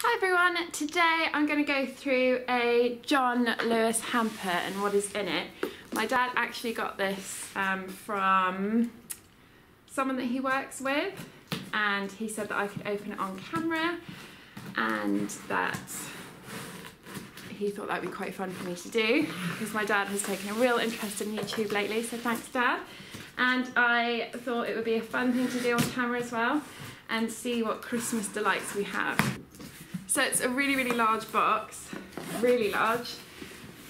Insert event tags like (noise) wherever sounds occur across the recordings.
Hi everyone, today I'm going to go through a John Lewis hamper and what is in it. My dad actually got this um, from someone that he works with and he said that I could open it on camera and that he thought that would be quite fun for me to do because my dad has taken a real interest in YouTube lately so thanks dad and I thought it would be a fun thing to do on camera as well and see what Christmas delights we have. So it's a really, really large box, really large.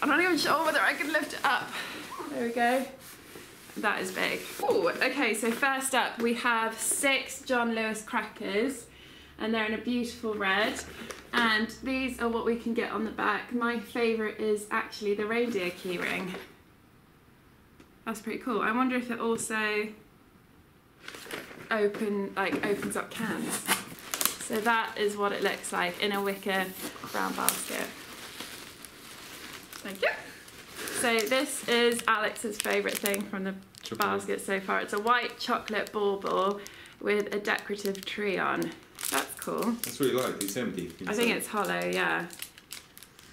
I'm not even sure whether I can lift it up. There we go. That is big. Oh, okay, so first up we have six John Lewis crackers and they're in a beautiful red. And these are what we can get on the back. My favourite is actually the reindeer keyring. That's pretty cool. I wonder if it also open like opens up cans. So that is what it looks like in a wicker brown basket. Thank you. So this is Alex's favourite thing from the chocolate. basket so far. It's a white chocolate bauble with a decorative tree on. That's cool. That's really light. It's empty. I think it's hollow, yeah.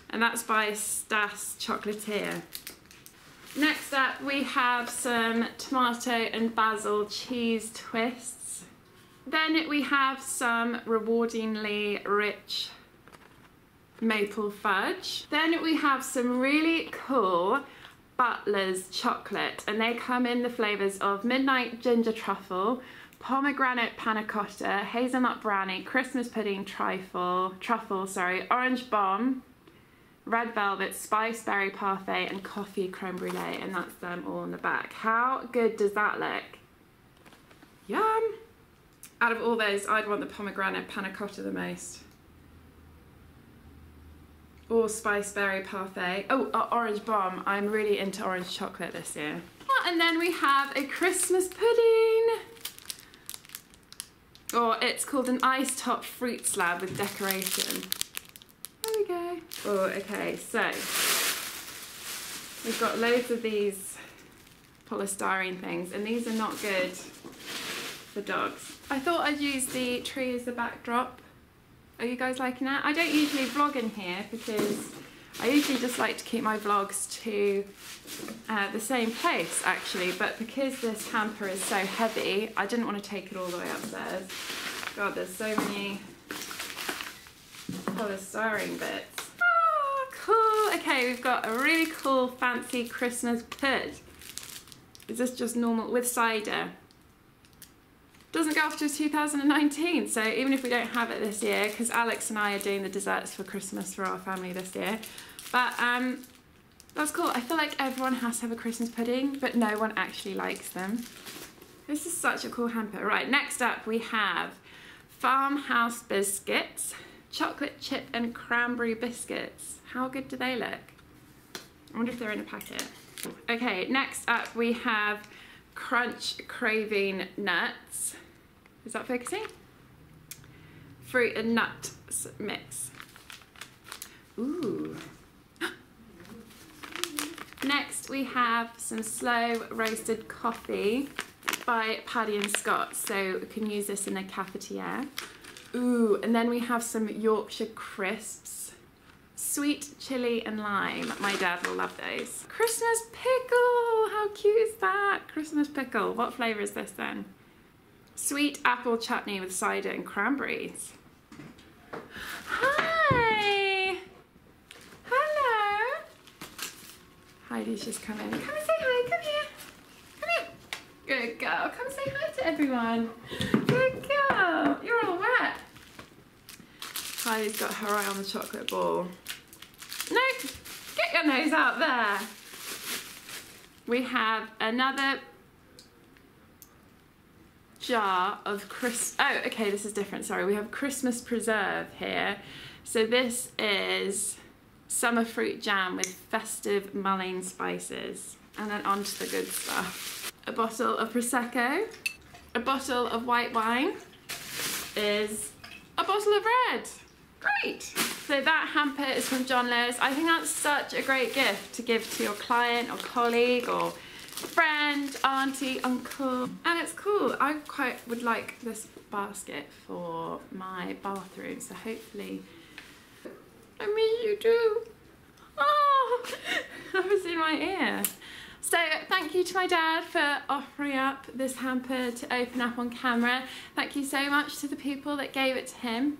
And that's by Stas Chocolatier. Next up we have some tomato and basil cheese twists. Then we have some rewardingly rich maple fudge. Then we have some really cool Butler's chocolate and they come in the flavours of midnight ginger truffle, pomegranate panna cotta, hazelnut brownie, Christmas pudding trifle, truffle, sorry, orange bomb, red velvet, spice berry parfait and coffee creme brulee and that's them all in the back. How good does that look? Yum! Out of all those, I'd want the pomegranate panna cotta the most. Or spice berry parfait. Oh, orange bomb. I'm really into orange chocolate this year. Oh, and then we have a Christmas pudding. Or it's called an ice top fruit slab with decoration. There we go. Oh, okay, so we've got loads of these polystyrene things and these are not good dogs. I thought I'd use the tree as the backdrop. Are you guys liking that? I don't usually vlog in here because I usually just like to keep my vlogs to uh, the same place actually, but because this hamper is so heavy, I didn't want to take it all the way upstairs. God, there's so many polystyrene bits. Oh, cool. Okay, we've got a really cool fancy Christmas pud. Is this just normal with cider? Doesn't go off till 2019 so even if we don't have it this year because Alex and I are doing the desserts for Christmas for our family this year. But um, that's cool. I feel like everyone has to have a Christmas pudding but no one actually likes them. This is such a cool hamper. Right next up we have farmhouse biscuits chocolate chip and cranberry biscuits. How good do they look? I wonder if they're in a packet. Okay next up we have crunch craving nuts is that focusing? Fruit and nut mix. Ooh. (gasps) Next we have some slow roasted coffee by Paddy and Scott. So we can use this in a cafetiere. Ooh, and then we have some Yorkshire crisps. Sweet chili and lime. My dad will love those. Christmas pickle! How cute is that? Christmas pickle. What flavour is this then? Sweet apple chutney with cider and cranberries. Hi! Hello! Heidi's just come in. Come and say hi, come here. Come here. Good girl. Come say hi to everyone. Good girl. You're all wet. Heidi's got her eye on the chocolate ball. No, get your nose out there. We have another jar of Chris. Oh, okay, this is different. Sorry, we have Christmas preserve here. So this is summer fruit jam with festive mulling spices. And then on to the good stuff. A bottle of Prosecco. A bottle of white wine is a bottle of red. Great. So that hamper is from John Lewis. I think that's such a great gift to give to your client or colleague or friend, auntie, uncle. And it's cool. I quite would like this basket for my bathroom. So hopefully I mean you do. Oh, (laughs) that was in my ear. So thank you to my dad for offering up this hamper to open up on camera. Thank you so much to the people that gave it to him.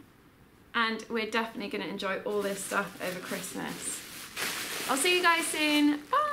And we're definitely going to enjoy all this stuff over Christmas. I'll see you guys soon. Bye.